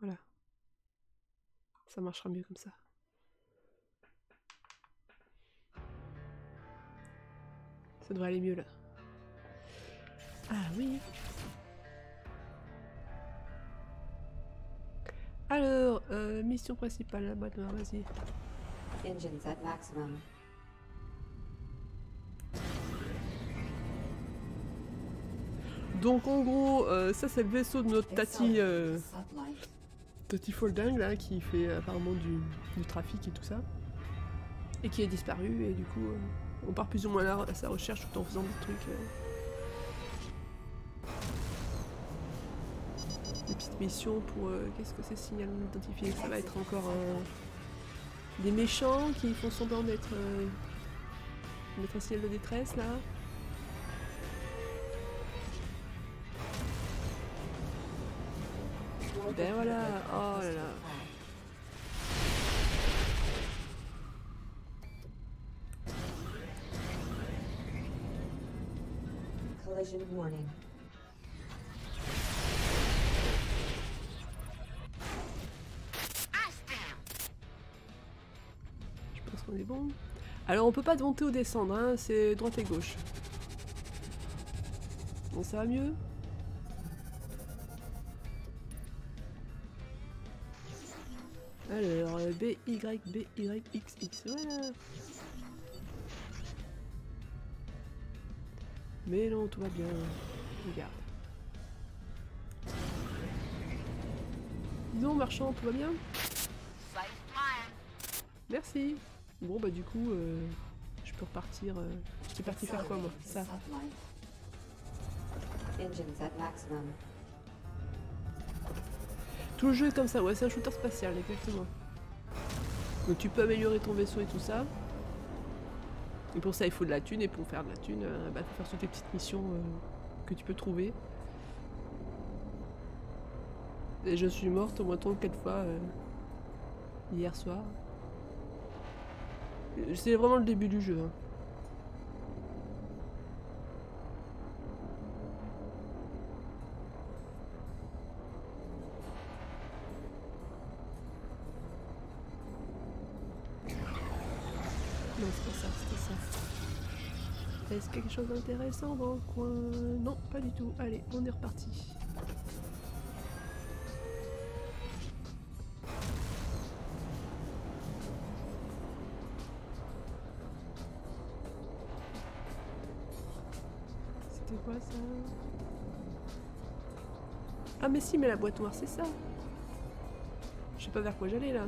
Voilà. Ça marchera mieux comme ça. Ça devrait aller mieux là. Ah oui. Alors, euh, mission principale, la boîte noire, vas-y. Engines at maximum. Donc en gros, euh, ça c'est le vaisseau de notre Tati, euh, Tati Folding là, qui fait apparemment du, trafic et tout ça. Et qui est disparu, et du coup, euh, on part plus ou moins là à sa recherche tout en faisant des trucs. euh, Des petites missions pour. euh, Qu'est-ce que c'est signal non identifié Ça va être encore des méchants qui font semblant d'être. d'être un signal de détresse là. Ben voilà, oh là là. Collision warning. Je pense qu'on est bon. Alors on peut pas monter ou descendre, hein, c'est droite et gauche. Bon, ça va mieux? Alors, euh, B, Y, B, Y, X, X, voilà. Mais non, tout va bien. Regarde. Dis donc, marchand, tout va bien? Merci. Bon bah du coup, euh, je peux repartir. euh, J'étais parti faire quoi moi? Ça. Tout le jeu est comme ça, ouais, c'est un shooter spatial, exactement. Donc tu peux améliorer ton vaisseau et tout ça. Et pour ça, il faut de la thune, et pour faire de la thune, euh, bah, faut faire toutes tes petites missions euh, que tu peux trouver. Et je suis morte au moins 3 ou 4 fois euh, hier soir. C'est vraiment le début du jeu. hein. Chose d'intéressant dans le coin Non, pas du tout. Allez, on est reparti. C'était quoi ça? Ah mais si, mais la boîte noire, c'est ça. Je sais pas vers quoi j'allais là.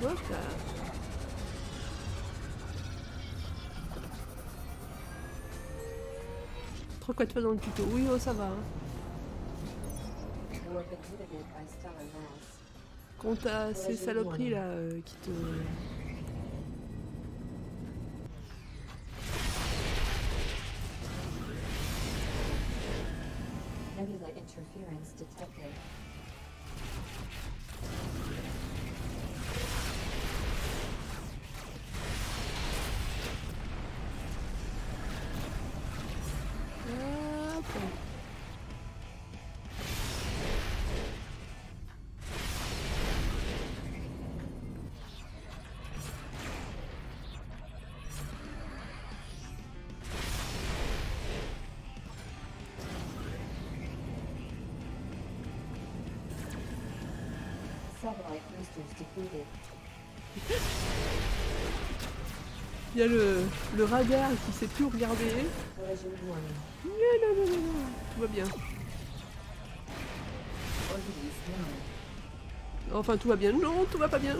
The- Trop quoi de faire dans le tuto. Oui, oh, ça va. Hein. Quand t'as ces saloperies là euh, qui te. Il y a le, le radar qui sait plus regarder. Non, non, non, non. Tout va bien. Enfin, tout va bien. Non, tout va pas bien.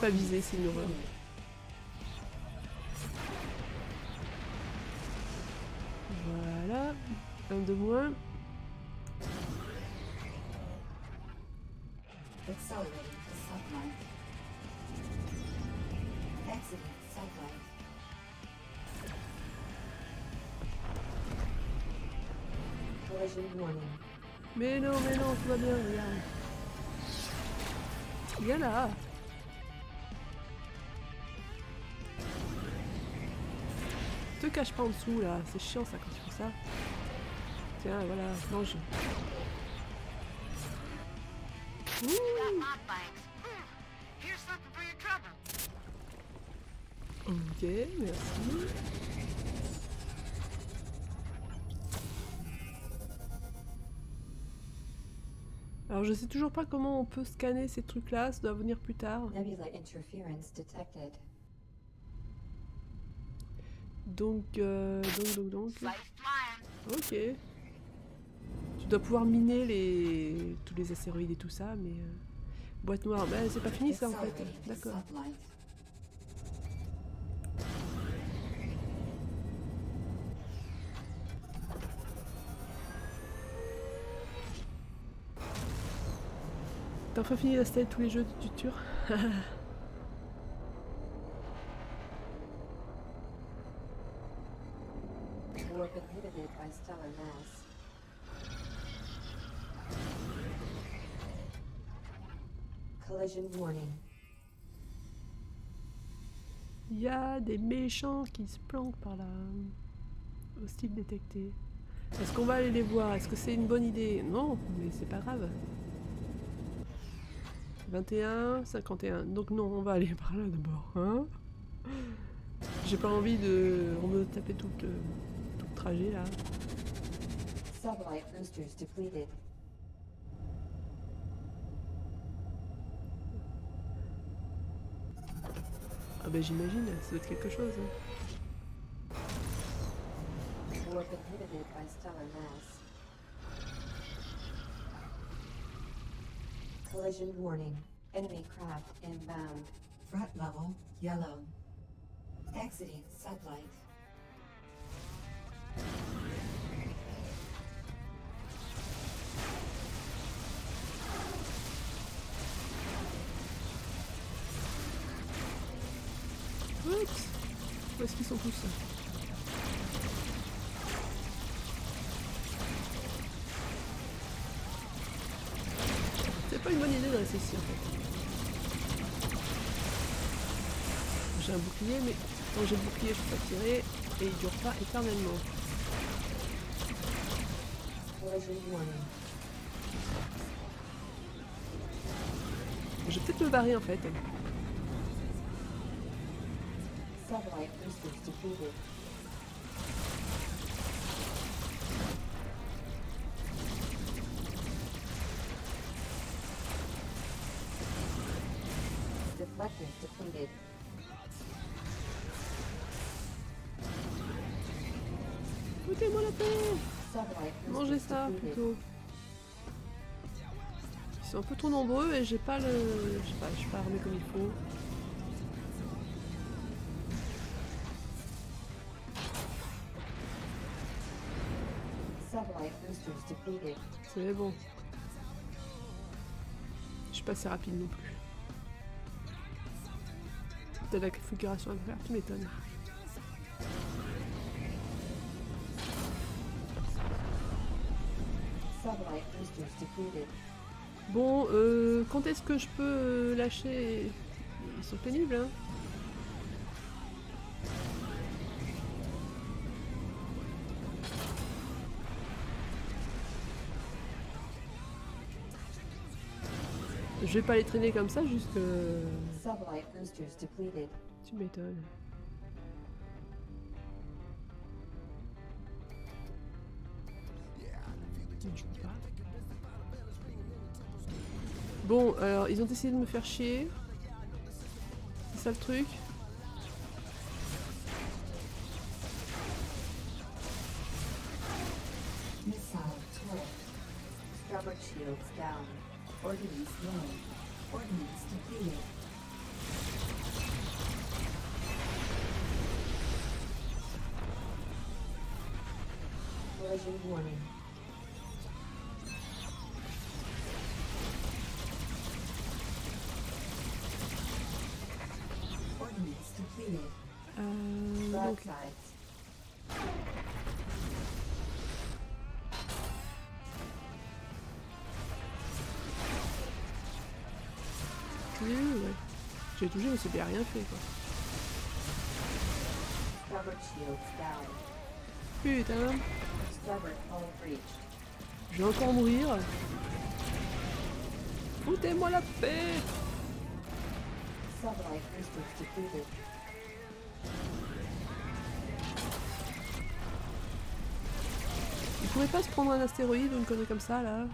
Pas viser, c'est une horreur. Voilà. Un de moins. Mais non, mais non, tout va bien, regarde. Viens là. Te cache pas en dessous là, c'est chiant ça quand tu fais ça. Tiens, voilà, mange. Ok, merci. Alors je sais toujours pas comment on peut scanner ces trucs là, ça doit venir plus tard. Donc, euh, donc, donc, donc. Ok. Tu dois pouvoir miner les tous les astéroïdes et tout ça, mais euh, boîte noire, bah c'est pas fini ça en fait. D'accord. T'as enfin fini d'installer tous les jeux du tur Warning. Il y a des méchants qui se planquent par là. Hostile détecté. Est-ce qu'on va aller les voir? Est-ce que c'est une bonne idée? Non, mais c'est pas grave. 21, 51. Donc non, on va aller par là d'abord. Hein? J'ai pas envie de me taper tout le, tout le trajet là. Sublight boosters depleted. Ah bah j'imagine, ça doit être quelque chose. hein. Collision warning. Enemy craft inbound. Threat level yellow. Exiting sublight. Un bouclier, mais quand j'ai le bouclier, je peux pas tirer et il dure pas éternellement. Je vais peut-être me barrer en fait. Deflectors depleted. Foutez-moi la paix Mangez ça plutôt. Ils sont un peu trop nombreux et j'ai pas le. Je sais pas, je suis pas armée comme il faut. C'est bon. Je suis pas assez rapide non plus. T'as la configuration à faire, tu m'étonnes. Bon, euh, quand est-ce que je peux euh, lâcher? Ils sont pénibles, hein vais pas les traîner comme ça, juste que... Sublight boosters depleted. Tu m'étonnes. Je. Bon, alors, ils ont essayé de me faire chier. C'est ça le truc. Missile down. Ordnance low. Ordnance depleted. Collision warning. Ordnance depleted. Euh, donc, Broadsides. J'ai touché, mais bien rien fait, quoi. Putain, je vais encore mourir. Foutez-moi la paix. Il pourrait pas se prendre un astéroïde ou une connerie comme ça, là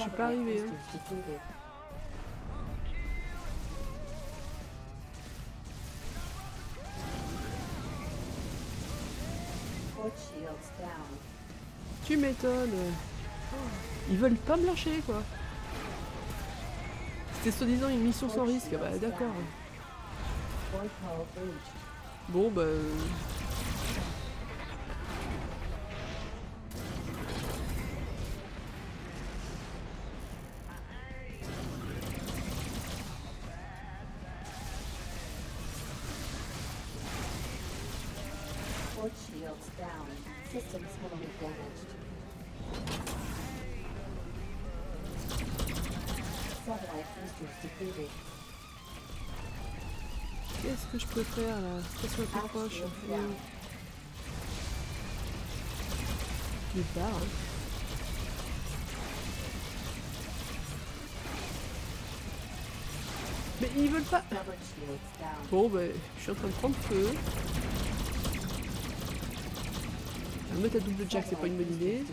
Je suis pas arrivée, hein. Tu m'étonnes. Ils veulent pas me lâcher, quoi. C'était soi-disant une mission sans risque. Bah d'accord. Bon, bah... Mais ils veulent pas... Bon, bah, je suis en train de prendre feu. Mettre à double jack, c'est pas une bonne idée.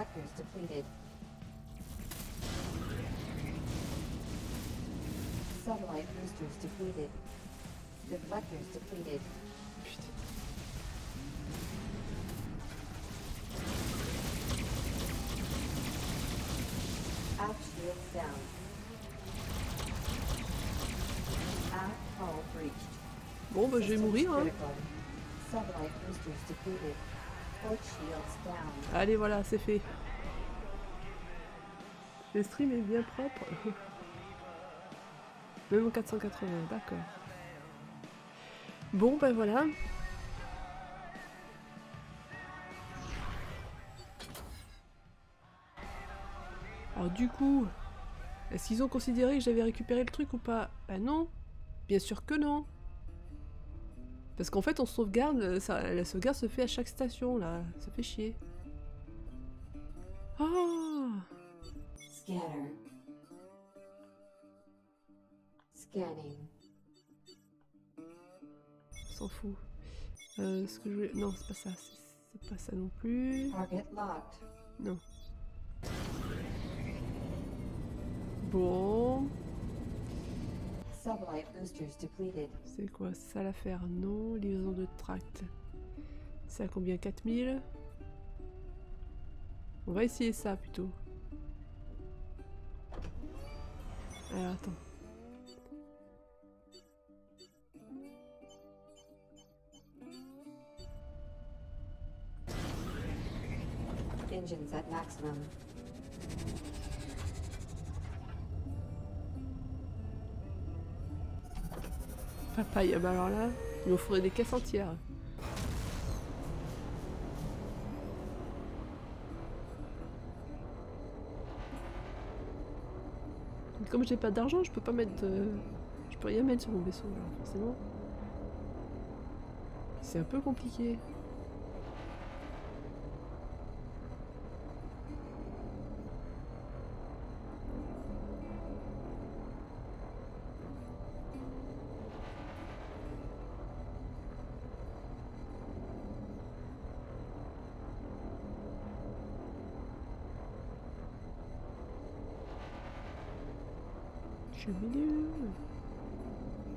Deflectors depleted. Satellite boosters depleted. Deflectors depleted. Aft shields down. Aft hull breached. Bon, bah, je vais mourir, hein. Satellite boosters depleted. Allez, voilà, c'est fait. Le stream est bien propre. Même en 480, d'accord. Bon, ben voilà. Alors du coup, est-ce qu'ils ont considéré que j'avais récupéré le truc ou pas? Bah non. Bien sûr que non. Parce qu'en fait, on sauvegarde, euh, ça, la sauvegarde se fait à chaque station, là. Ça fait chier. Ah Scanner. Scanning. On s'en fout. Euh, ce que je voulais... Non, c'est pas ça. C'est pas ça non plus. Target locked. Non. Bon... C'est quoi ça l'affaire Non. Livraison de tract. À combien 4000 On va essayer ça plutôt. Alors attends. Engines at maximum. Papaye, bah alors là, il me faudrait des caisses entières. Comme j'ai pas d'argent, je peux pas mettre de... Je peux rien mettre sur mon vaisseau, forcément. C'est un peu compliqué.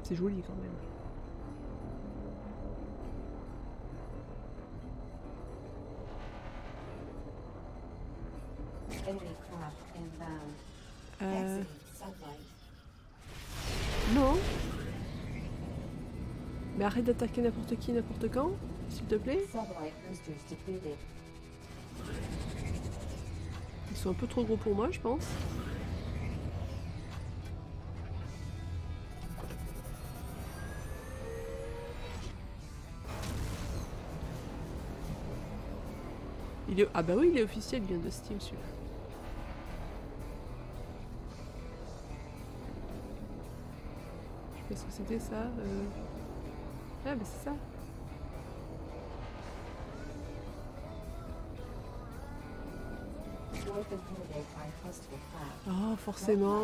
C'est joli quand même. Euh, non. Mais arrête d'attaquer n'importe qui, n'importe quand, s'il te plaît. Ils sont un peu trop gros pour moi, je pense. Il est... Ah bah oui, il est officiel, il vient de Steam celui-là. Je sais pas ce que c'était ça. euh. Ah bah c'est ça. Ah forcément.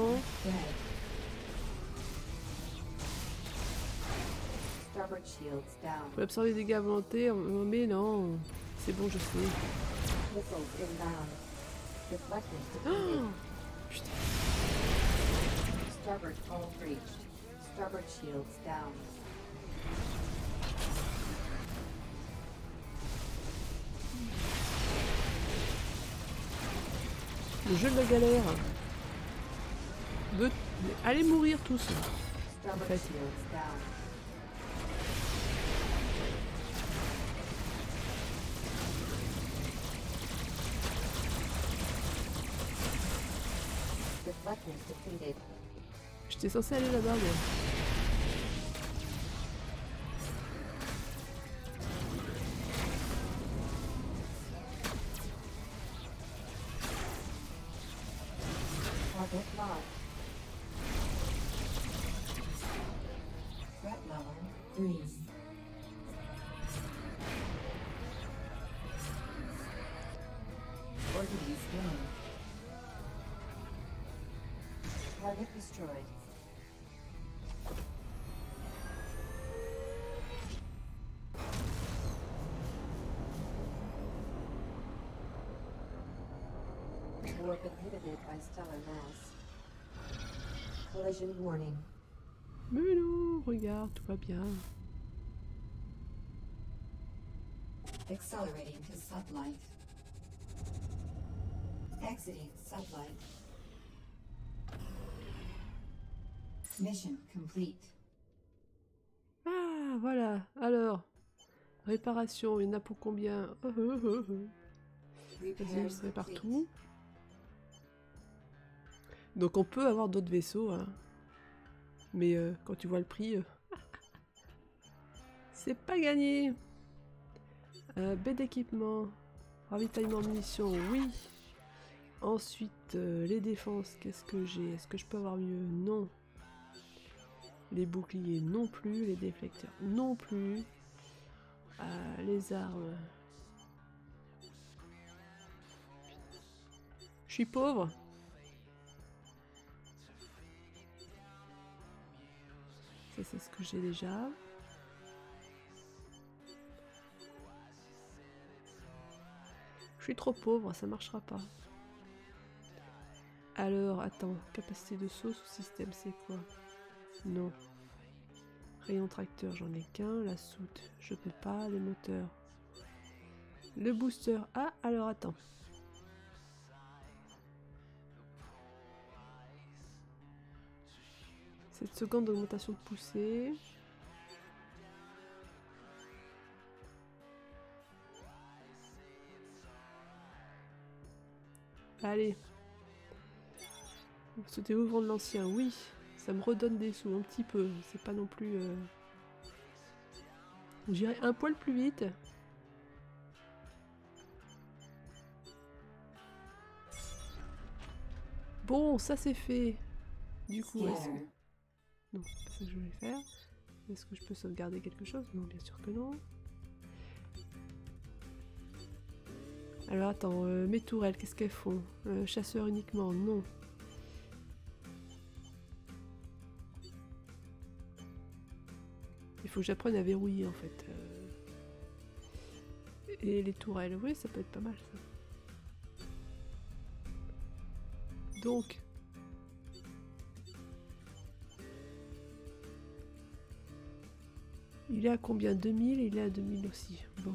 Down. Faut absorber des dégâts euh, mais non. C'est bon, je sais. Le jeu de la galère. Allez mourir tous. shields down. Deflectors depleted. J'étais censé aller là-bas, moi. Collision warning. Mais non, regarde, tout va bien. Accelerating to sublight. Exiting sublight. Mission complete. Ah, voilà. Alors, réparation, il y en a pour combien? Vas-y, partout. Donc on peut avoir d'autres vaisseaux, hein. mais euh, quand tu vois le prix, euh, c'est pas gagné. Euh, baie d'équipement, ravitaillement de munitions, oui. Ensuite, euh, les défenses, qu'est-ce que j'ai? Est-ce que je peux avoir mieux? Non. Les boucliers non plus, les déflecteurs non plus. Les armes. Je suis pauvre. C'est ce que j'ai déjà. Je suis trop pauvre, ça marchera pas. Alors, attends, capacité de saut sous système, c'est quoi? Non. Rayon tracteur, j'en ai qu'un. La soute, je peux pas. Les moteurs. Le booster. Ah, alors attends. Cette seconde d'augmentation de poussée. Allez. C'était ouvrant de l'ancien, oui. Ça me redonne des sous un petit peu. C'est pas non plus. Euh... J'irai un poil plus vite. Bon, ça c'est fait. Du coup, est-ce que... Non, ça que je voulais faire. Est-ce que je peux sauvegarder quelque chose? Non, bien sûr que non. Alors attends, euh, mes tourelles, qu'est-ce qu'elles font? Euh, Chasseur uniquement, non. Il faut que j'apprenne à verrouiller en fait. euh. Et les tourelles, oui, ça peut être pas mal ça. Donc, Il est à combien? 2000 Il est à 2000 aussi. Bon.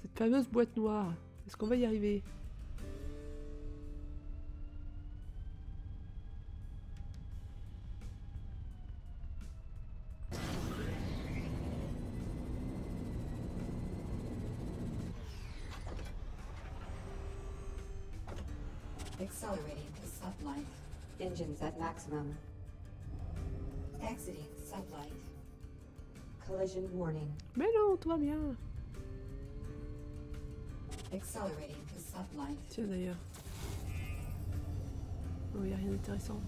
Cette fameuse boîte noire. Est-ce qu'on va y arriver? Accelerating to sublife. Engines at maximum. Exiting sublight. Collision warning. Mais non, tout va bien. Accelerating to sublight. Tiens d'ailleurs. Oh, y a rien d'intéressant.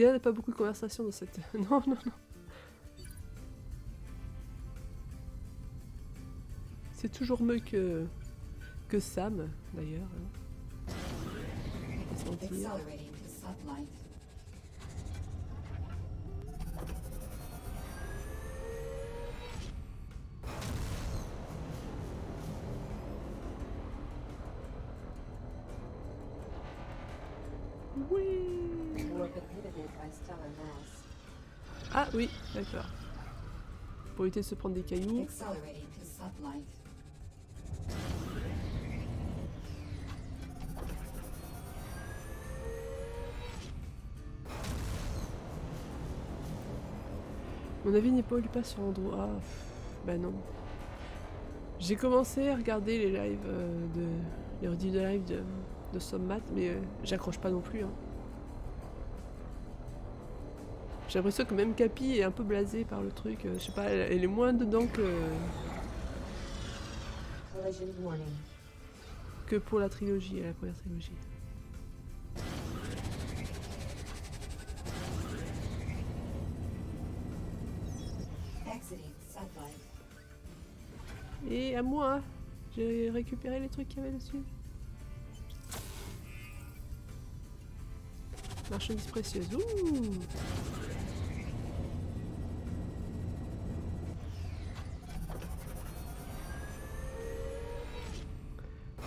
Idéal pas beaucoup de conversation dans cette. Non, non, non. C'est toujours mieux que. que Sam, d'ailleurs. hein. Oui Ah oui, d'accord. Pour éviter de se prendre des cailloux. Mon avis n'est pas pas sur Andro. Ah, bah non. J'ai commencé à regarder les lives euh, de. les rediffs de live de, de Sommat, mais euh, j'accroche pas non plus. hein. J'ai l'impression que même Capi est un peu blasée par le truc. euh, je sais pas, elle, elle est moins dedans que, que pour la trilogie, la première trilogie. Et à moi, j'ai récupéré les trucs qu'il y avait dessus. Marchandise précieuse. Ouh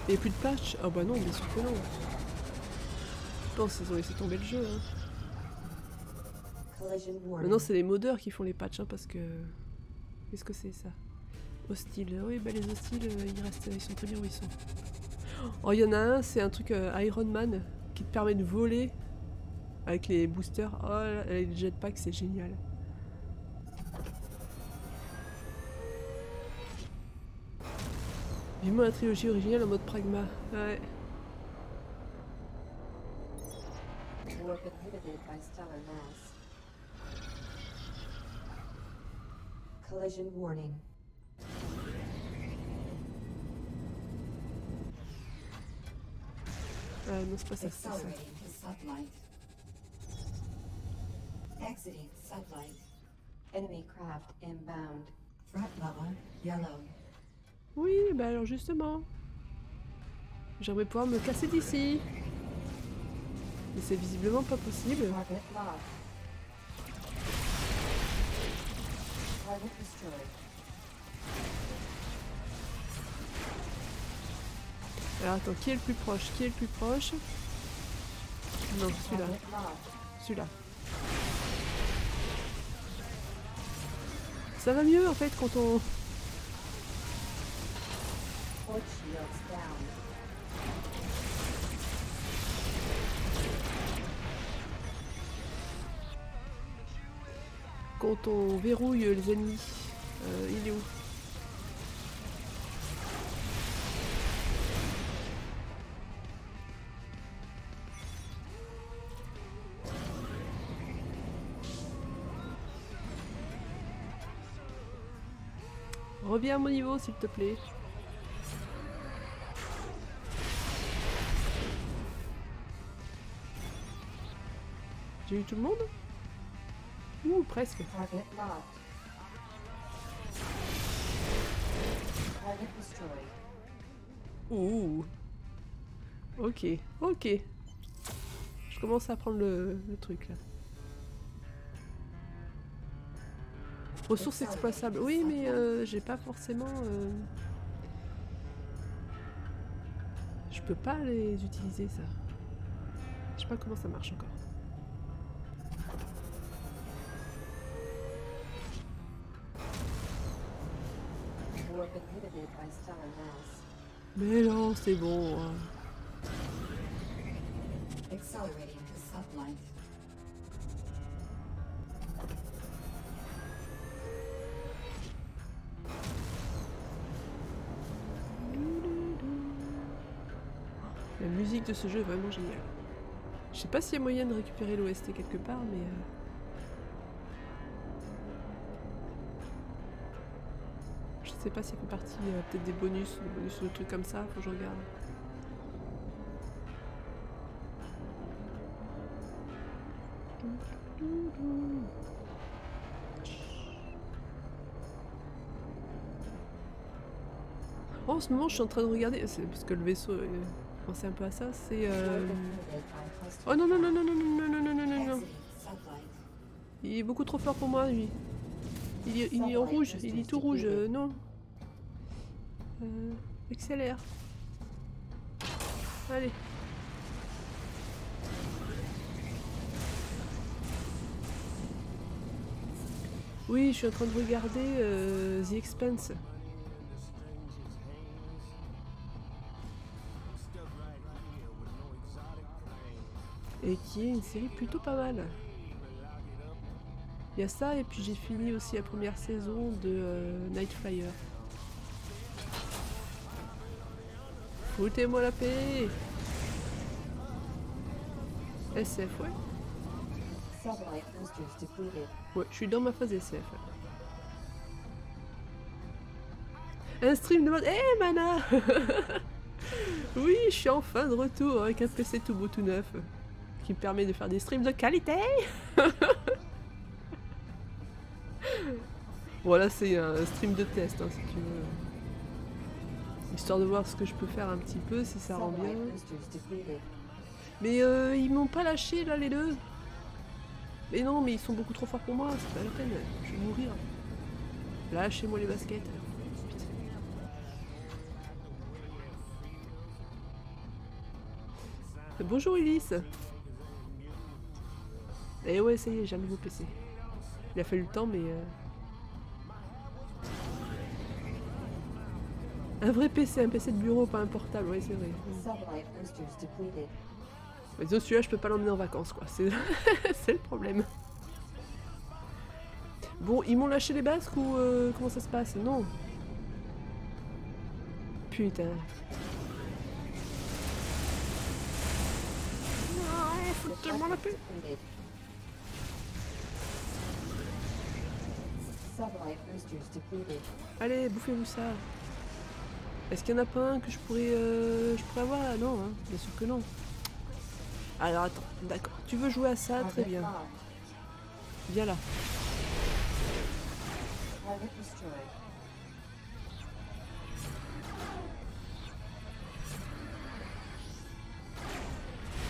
Et plus de patch Ah bah non, bien sûr que non. Je pense qu'ils ont laissé tomber le jeu. Hein. Maintenant, c'est les modeurs qui font les patchs, hein, parce que... Qu'est-ce que c'est, ça? Hostile. Oui, bah les hostiles, euh, ils restent, ils sont très bien où ils sont. Oh, il y en a un, c'est un truc euh, Iron Man, qui te permet de voler avec les boosters. Oh, là, les jetpacks, c'est génial. Vivement la trilogie originale en mode pragma. Ouais. Warp inhibited by stellar mass. Collision warning. Ah non, c'est pas ça, c'est pas ça. Sublight. Exiting sublight. Enemy craft inbound. Threat level yellow. Oui, bah alors justement. J'aimerais pouvoir me casser d'ici. Mais c'est visiblement pas possible. Alors attends, qui est le plus proche? Qui est le plus proche? Non, celui-là. Celui-là. Ça va mieux en fait quand on... Quand on verrouille les ennemis. Euh, il est où Reviens à mon niveau s'il te plaît. J'ai eu tout le monde Ouh, presque. Ouh. Ok, ok. Je commence à prendre le, le truc là. Ressources exploitables. Oui, mais euh, j'ai pas forcément. euh, Je peux pas les utiliser, ça. Je sais pas comment ça marche encore. Mais non, c'est bon. hein. La musique de ce jeu est vraiment géniale. Je sais pas s'il y a moyen de récupérer l'OST quelque part, mais. euh, sais pas si ça fait partie euh, peut-être des bonus, des bonus ou des trucs comme ça, faut que je regarde. Oh, en ce moment, je suis en train de regarder, c'est parce que le vaisseau euh, pensait un peu à ça, c'est. euh, Oh non, non, non, non, non, non, non, non, non, non, non. Il est beaucoup trop fort pour moi, lui. Il est, il est en rouge, il est tout rouge, euh, non. Euh, accélère. Allez. Oui, je suis en train de regarder euh, The Expanse. Et qui est une série plutôt pas mal. Il y a ça, et puis j'ai fini aussi la première saison de euh, Nightflyer. Foutez-moi la paix SF, ouais. Ouais, je suis dans ma phase SF. Un stream de mode... Eh Mana Oui, je suis enfin de retour avec un PC tout beau tout neuf. Qui me permet de faire des streams de qualité Voilà, c'est un stream de test, hein, si tu veux. Histoire de voir ce que je peux faire un petit peu, si ça rend bien. Mais euh, ils m'ont pas lâché là les deux. Mais non, mais ils sont beaucoup trop forts pour moi, c'est pas la peine, je vais mourir. Lâchez-moi les baskets. Putain. Bonjour Ulysse. Eh ouais, ça y est, j'ai un nouveau PC. Il a fallu le temps, mais. euh, Un vrai PC, un PC de bureau, pas un portable, ouais, c'est vrai. Mais disons, celui-là, je peux pas l'emmener en vacances, quoi. C'est le problème. Bon, ils m'ont lâché les basques ou euh, comment ça se passe? Non. Putain. Non, foutez-moi la paix. Allez, bouffez-vous ça. Est-ce qu'il y en a pas un que je pourrais, euh, je pourrais avoir là? Non, hein, bien sûr que non. Alors attends, d'accord. Tu veux jouer à ça? Très bien. Viens là.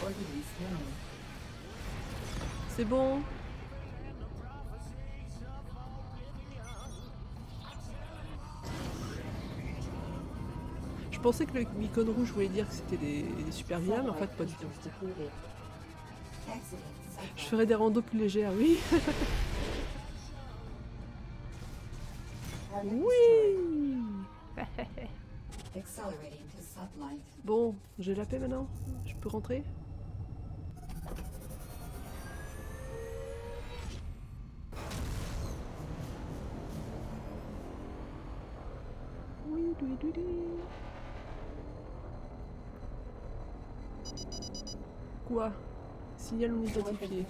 Orderly slain. C'est bon? Pensais que le icône rouge voulait dire que c'était des, des super mais en fait pas du tout. Je ferais des randos plus légères, oui. Oui. Bon, j'ai la paix maintenant Je peux rentrer? Oui, oui, oui, oui. Quoi? Signal non identifié.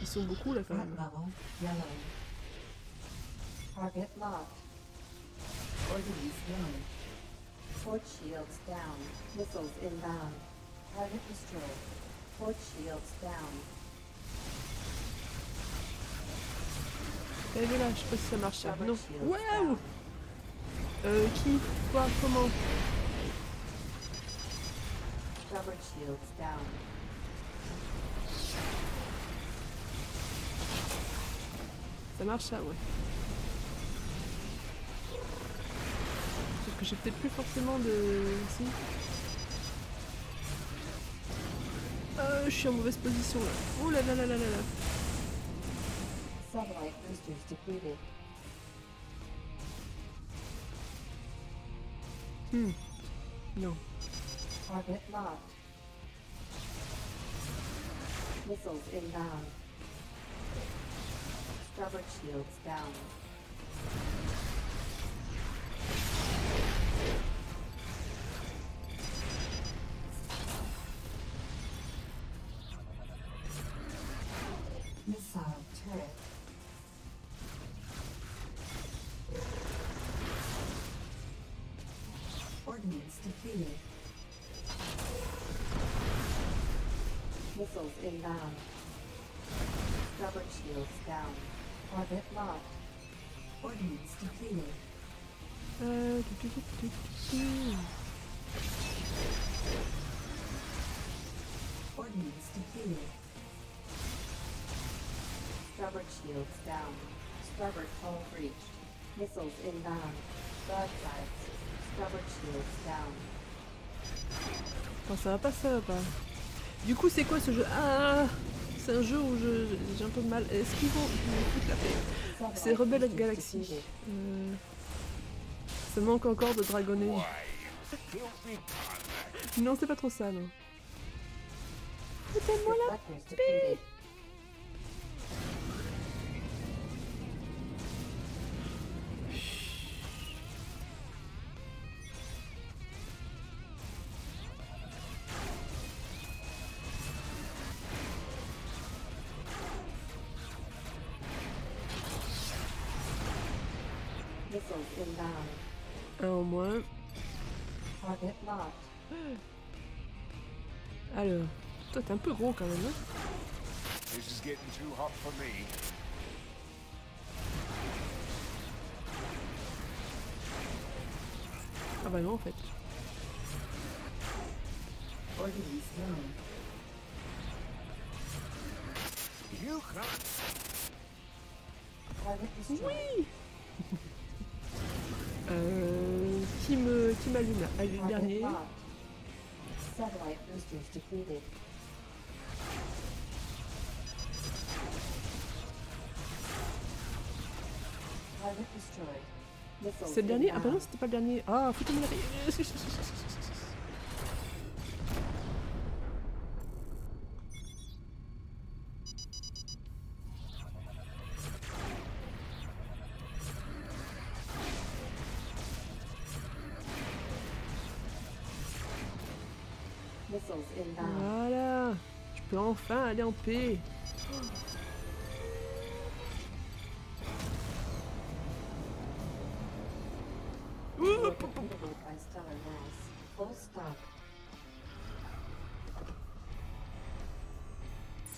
Ils sont beaucoup là quand même. Fort down. Missiles inbound. Target destroyed. Est là, je sais pas si ça marche. Non. Waouh Euh, qui? Quoi? Comment? Shields down. Ça marche ça, ouais. Sauf que j'ai peut-être plus forcément de... Si. Euh, je suis en mauvaise position là. Oh là là là là là là. Satellite boosters depleted. Hmm. Non. Orbit locked. Missiles inbound. Um, starboard shields down. Missile turret. Ordnance depleted. Missiles inbound. Starboard shields down. Orbit locked. Ordnance depleted. Tu, tu, tu, tu. Ordnance depleted. Starboard shields down. Starboard hull breached. Missiles inbound. Um, broadsides. Starboard shields down. Enfin, ça va Du coup, c'est quoi ce jeu Ah C'est un jeu où j'ai un peu de mal. Est-ce qu'ils vont foutre la paix C'est Rebelle Galaxy. Euh, Ça manque encore de dragonner. Non, c'est pas trop ça, non. Foutez-moi la Deflectors Un en moins. Alors, toi t'es un peu gros quand même, hein This is getting too hot for me. Ah bah non en fait. Ordnance qui me, qui m'allume là Ah, le dernier. C'est le dernier Ah bah non, c'était pas le dernier. Ah, foutez-moi la paix.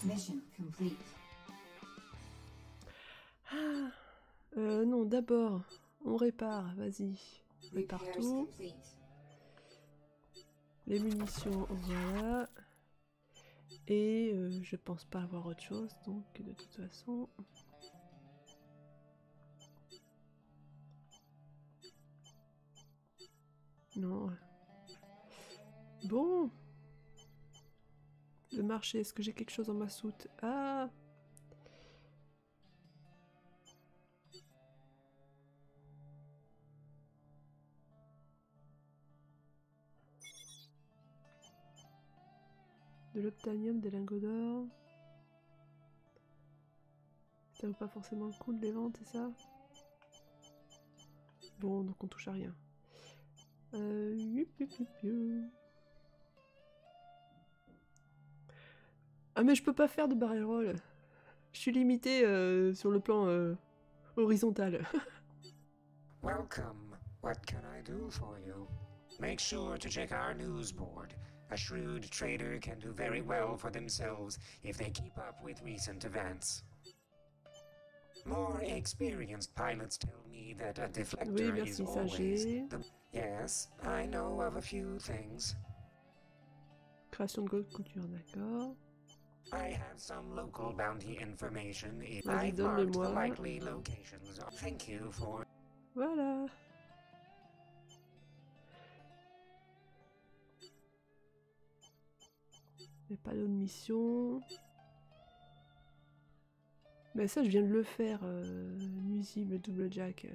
Mission complete. Euh, non, d'abord, on répare, vas-y. Répare Repairs tout. Les munitions, voilà. Et euh, je pense pas avoir autre chose, donc de toute façon. Non. Bon. Le marché, est-ce que j'ai quelque chose dans ma soute? Ah l'obtanium, des lingots d'or. Ça vaut pas forcément le coup de les vendre, c'est ça? Bon, donc on touche à rien. Euh... Ah mais je peux pas faire de barrel roll. Je suis limité euh, sur le plan euh, horizontal. Welcome. What can I do for you? Make sure to check our news board. A shrewd trader can do very well for themselves if they keep up with recent events. More experienced pilots tell me that a deflector Oui, is merci, ça always the... Yes, I know of a few things. Création de gold couture, d'accord. I have some local bounty information. If I've marked the likely locations. Thank you for. Voilà. Pas d'autres missions. Mais ça, je viens de le faire. euh, nuisible double jack.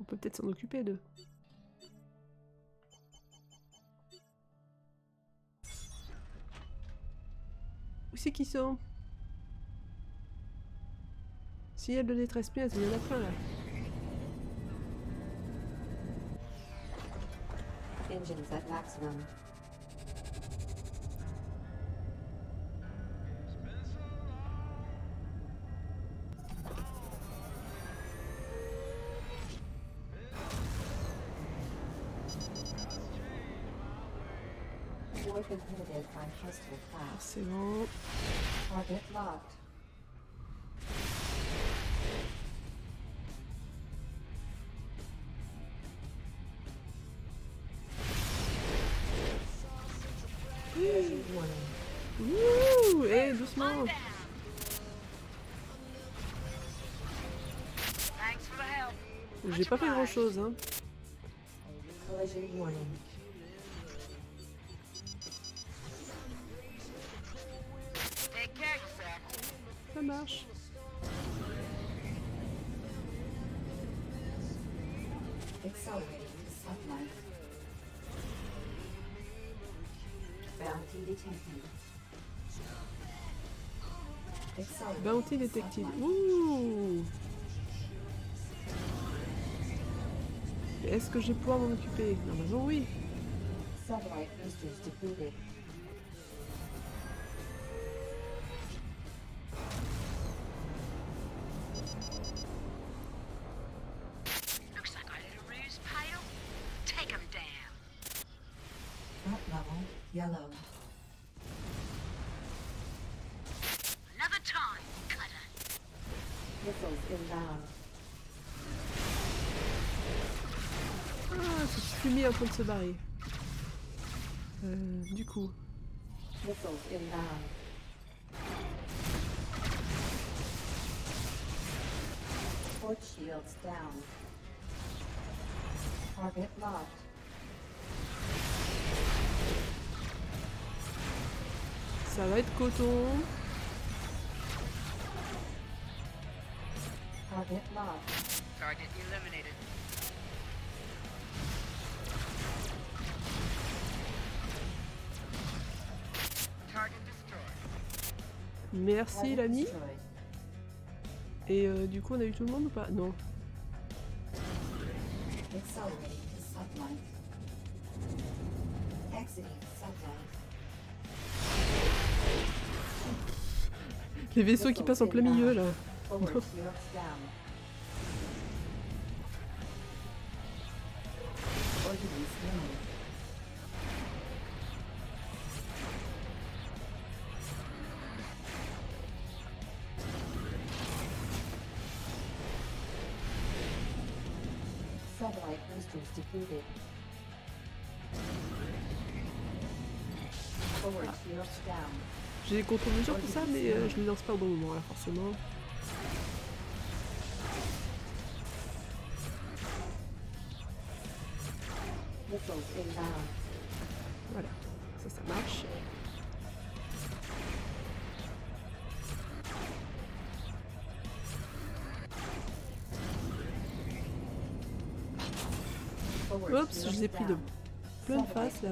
On peut peut-être s'en occuper d'eux. C'est qu'ils sont Signal de détresse pièce, il y en a plein là. Engines at maximum. C'est bon. Ouh Eh, doucement. J'ai pas fait grand chose, hein. Sunlight. Ouh Est-ce que je vais pouvoir m'en occuper? Normalement, oui. Missiles inbound. Ah, c'est fumier en train de se barrer. Euh, du coup. Missiles inbound. Port shields down. Target locked. Ça va être coton. Target locked. Target eliminated. Target destroyed. Merci l'ami. Et euh, du coup, on a eu tout le monde ou pas? Non. Les vaisseaux qui passent en plein milieu là. Satellite boosters depleted. Forward down. J'ai des contre-mesures pour ça, mais euh, je les lance pas au bon moment là, forcément. Voilà. Ça, ça marche. Oups, je les ai pris de down. plein de Satellite face là.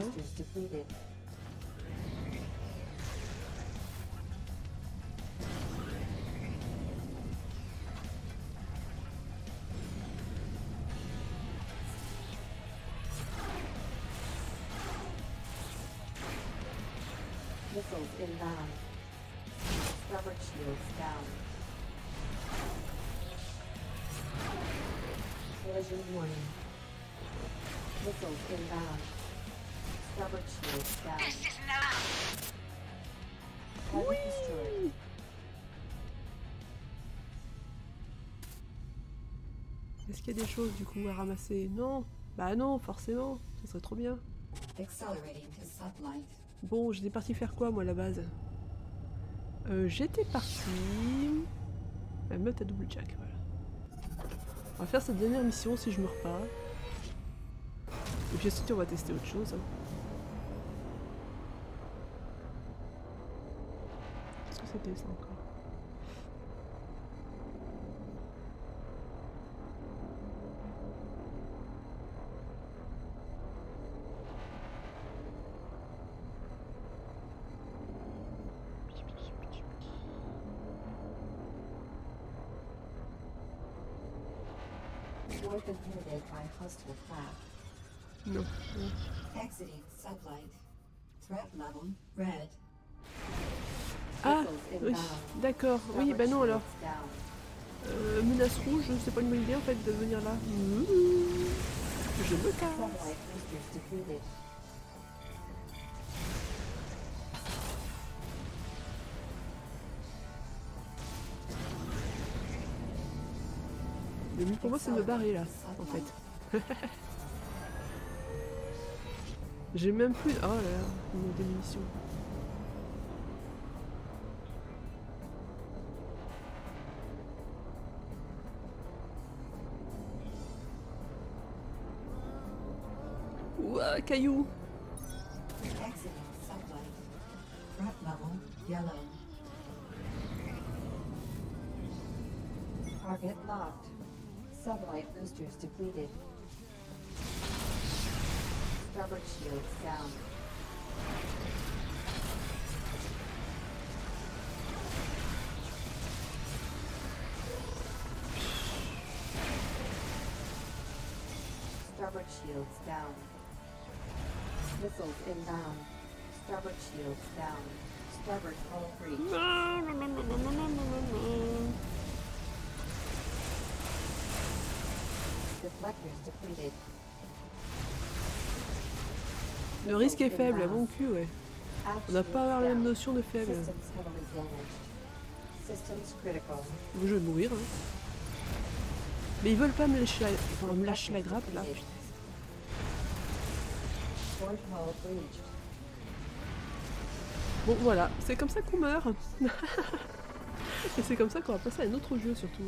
Est-ce qu'il y a des choses du coup à ramasser Non Bah non, forcément, ça serait trop bien. Bon, j'étais parti faire quoi moi à la base? Euh, J'étais parti. La meute à double jack, voilà. On va faire cette dernière mission si je meurs pas. Et puis ensuite on va tester autre chose. hein. Qu'est-ce que c'était ça encore? Exiting sublight. Threat level red. Ah Oui, d'accord. Oui, bah non alors. Euh, menace rouge, c'est pas une bonne idée en fait de venir là. Ouh, Je me casse. Le mieux pour moi c'est de me barrer là, en fait. J'ai même plus... Oh là là, une démission. Ouah, caillou. Target locked. Sublight boosters depleted. Starboard shields down. Starboard shields down. Missiles inbound. Starboard shields down. Starboard hull breach. Deflectors depleted. Le risque est faible, mon cul, ouais. On n'a pas la même notion de faible. Je vais mourir. hein. Mais ils veulent pas me lâcher la, me lâcher la grappe là. Bon voilà, c'est comme ça qu'on meurt. Et c'est comme ça qu'on va passer à un autre jeu surtout.